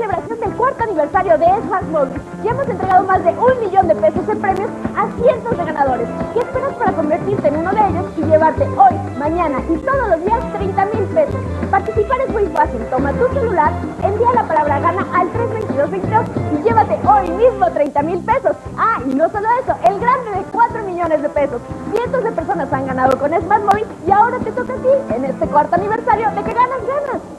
Celebración el cuarto aniversario de Smart Móvil y hemos entregado más de un millón de pesos en premios a cientos de ganadores. ¿Qué esperas para convertirte en uno de ellos y llevarte hoy, mañana y todos los días 30 mil pesos? Participar es muy fácil. Toma tu celular, envía la palabra gana al 32222 y llévate hoy mismo 30 mil pesos. Ah, y no solo eso, el grande de 4 millones de pesos. Cientos de personas han ganado con Smart Móvil y ahora te toca a ti en este cuarto aniversario de que ganas, ganas.